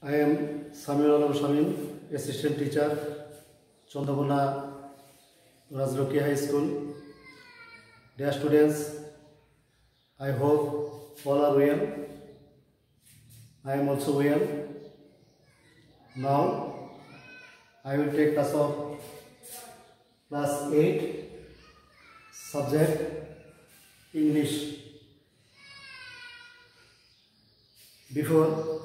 I am Samuel Alam Shamin, assistant teacher, Chandabola Rajroki High School. Dear students, I hope all are well. I am also well. Now, I will take class of class 8, subject English. Before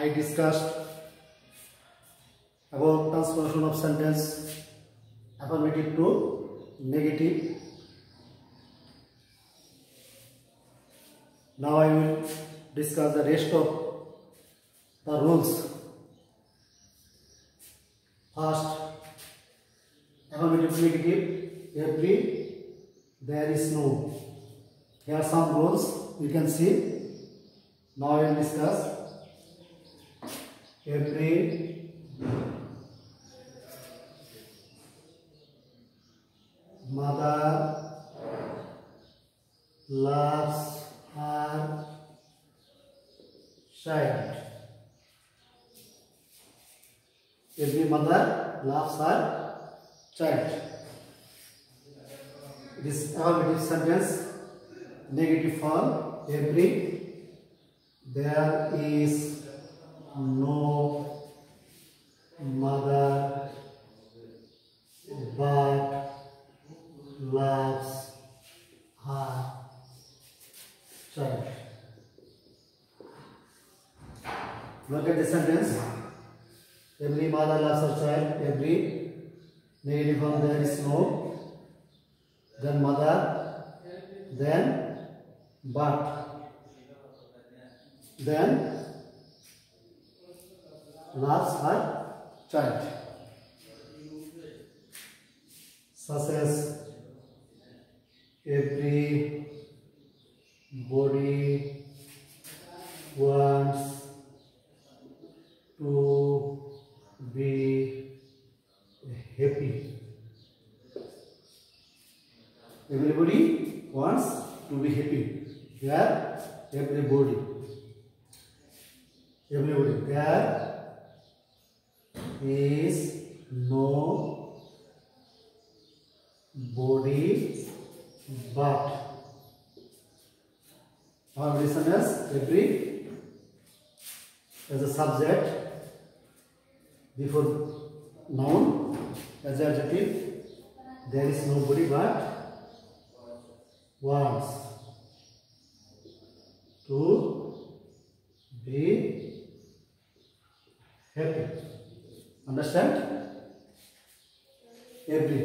I discussed about transformation of sentence affirmative to negative. Now I will discuss the rest of the rules. First, affirmative to negative, every, there is no. Here are some rules you can see. Now I will discuss every mother loves her child. Every mother loves her child. This affirmative sentence, negative form, every there is no mother but loves her child. Look at the sentence. Every mother loves her child. Every negative form there is no. Then mother. Then but. Then loves her child. Such as every body wants to be happy. Everybody wants to be happy. There, everybody. Everybody. There is no body but our listeners every as a subject before noun as adjective there is nobody but wants to be happy understand every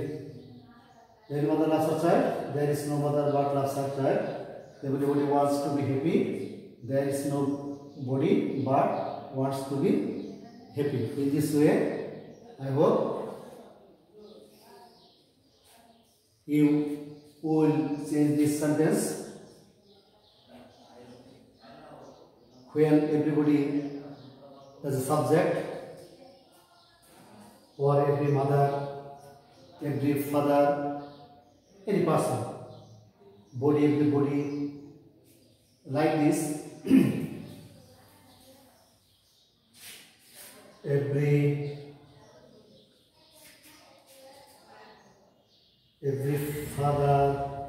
there is no mother but loves child everybody wants to be happy. There is no body but wants to be happy. In this way i hope you will change this sentence. When everybody as a subject or every mother every father any person body everybody like this. Every every father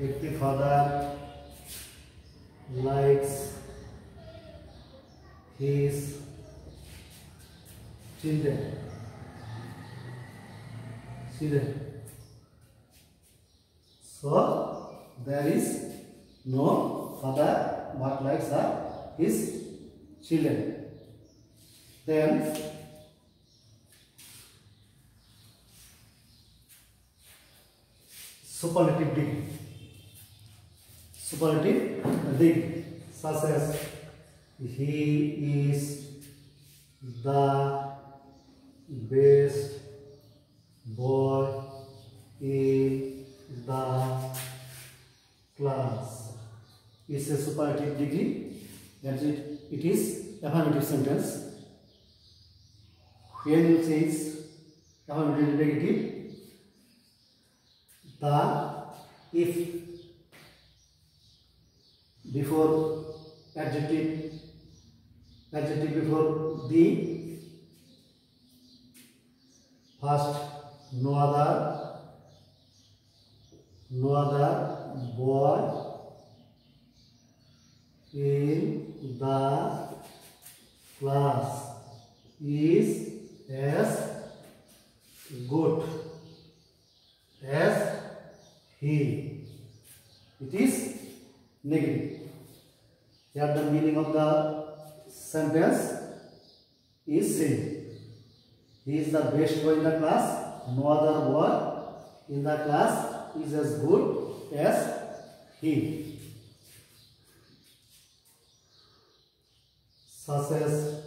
every father likes his children. Children. So there is no father but likes are his children then superlative degree superlative degree such as he is the best boy in the class is a superlative degree that it, it is affirmative sentence when you change affirmative negative the if before adjective adjective before the first no other no other boy in the class. Is as good as he. It is negative. Here the meaning of the sentence? Is same he is the best boy in the class. No other boy in the class is as good as he such as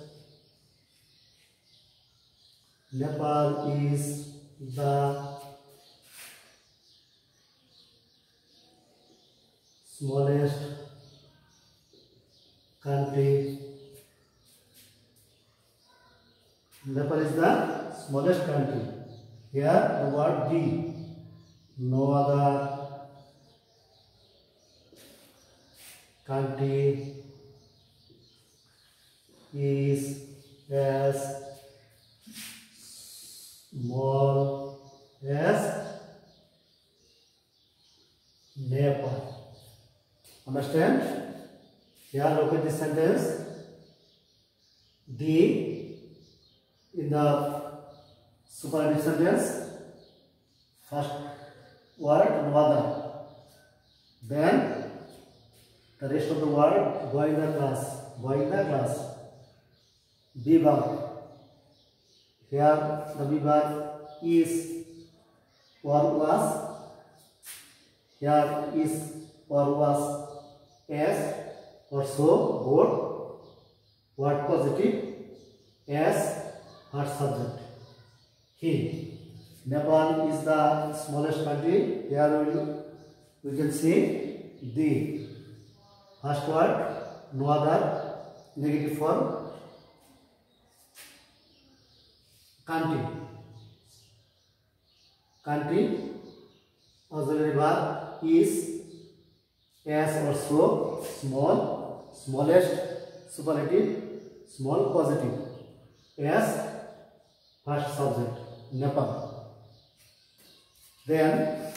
Nepal is the smallest country. Nepal is the smallest country. Here the word the, no other country is as small as Nepal. Understand? Here look at this sentence. The in the superlative sentence first word mother. Then the rest of the word boy in the class. Boy in the class. Be. Here the be is or was. Here is or was as or so both what positive as first subject he nepal is the smallest country here we, we can see the first word no other negative form country country auxiliary verb is as or so small smallest superlative small positive as first subject Nepal then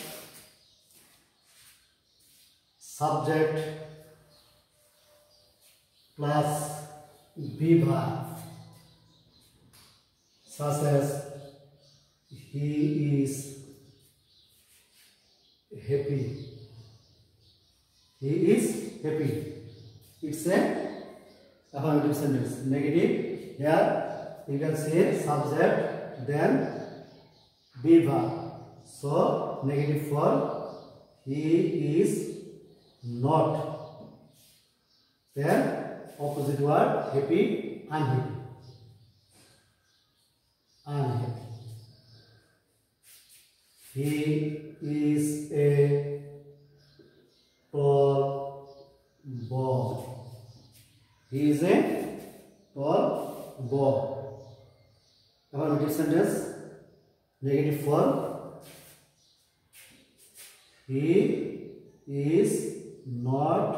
subject plus viva such as he is happy he is happy it's a affirmative sentence negative here you can say subject then be verb so negative for he is not. Then opposite word happy unhappy. Unhappy. He is a tall boy. He is a tall boy. Our negative sentence? Negative form he is not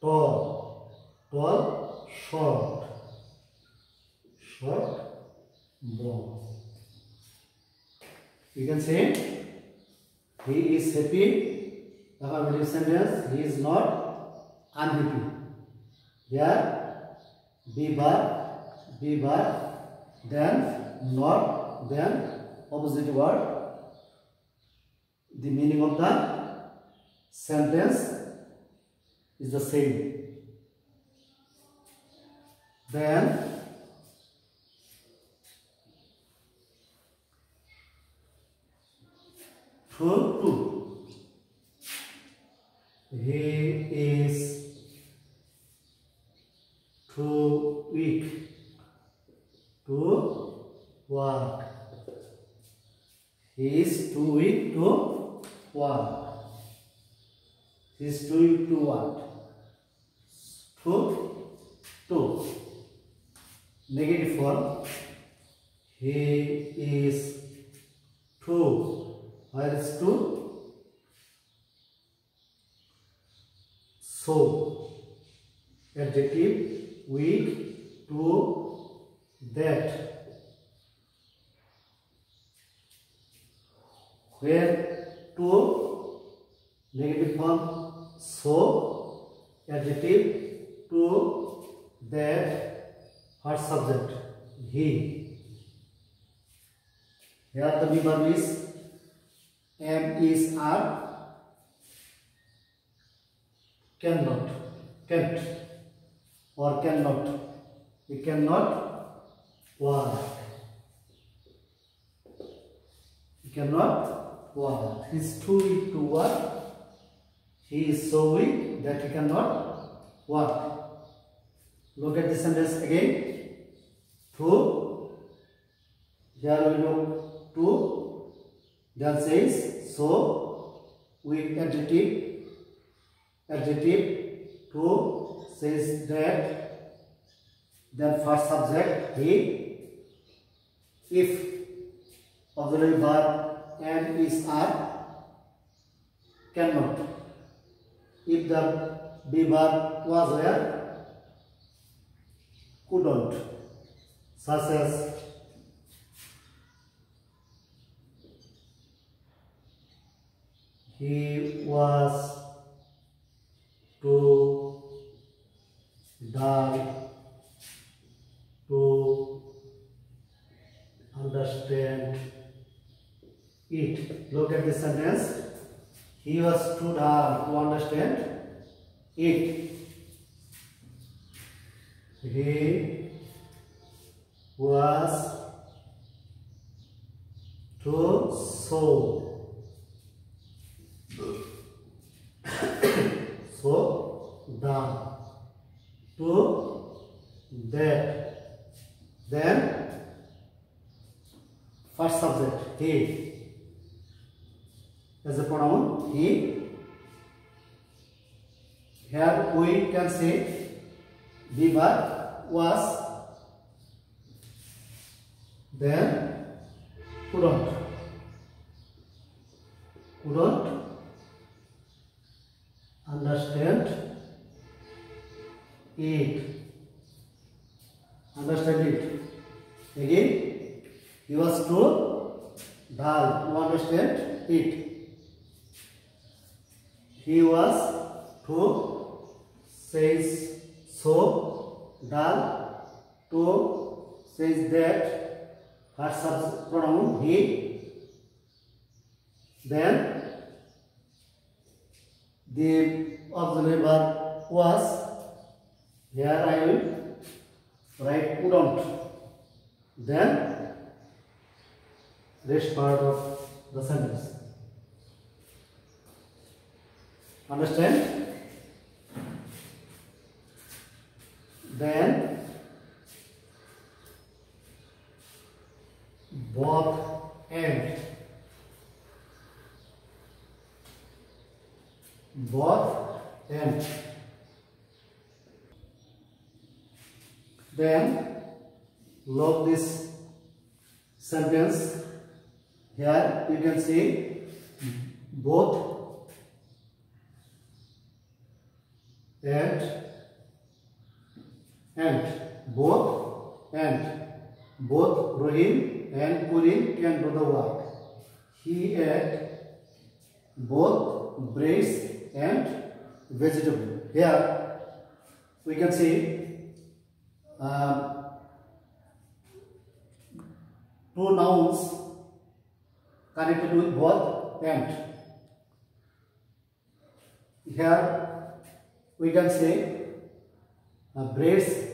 tall. Tall short. Short boy you can say he is happy. Affirmative sentence he is not unhappy. Here be verb be verb then not then opposite word the meaning of the sentence is the same then two. Is weak to walk. Two, two. Negative form. He is too where is two so adjective with to that where to negative form so adjective to that first subject he here the verb is am is are cannot can't or cannot he cannot walk he cannot walk he is too weak to walk he is so weak that he cannot walk look at the sentence again. Through here we look. To then says so with adjective. Adjective. To says that. Then first subject he. If. Auxiliary verb and is are cannot if the be verb was where couldn't such as he was to die to understand it. Look at this sentence. He was too dull to understand? It. He was too so so down. To that. Then first subject he as a pronoun he. Here we can say the verb was. Then couldn't. Couldn't understand it. Understand it. Again he was too dull to understand it he was too says so dull to says that subject pronoun he then the verb was here I will write couldn't then rest part of the sentence understand then both and both and then log this sentence here you can see both and and both and both Rohim and Purin can do the work. He ate both breads and vegetable. Here we can see um, two nouns connected with both and. Here we can say uh, breads